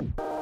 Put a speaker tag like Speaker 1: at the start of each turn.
Speaker 1: you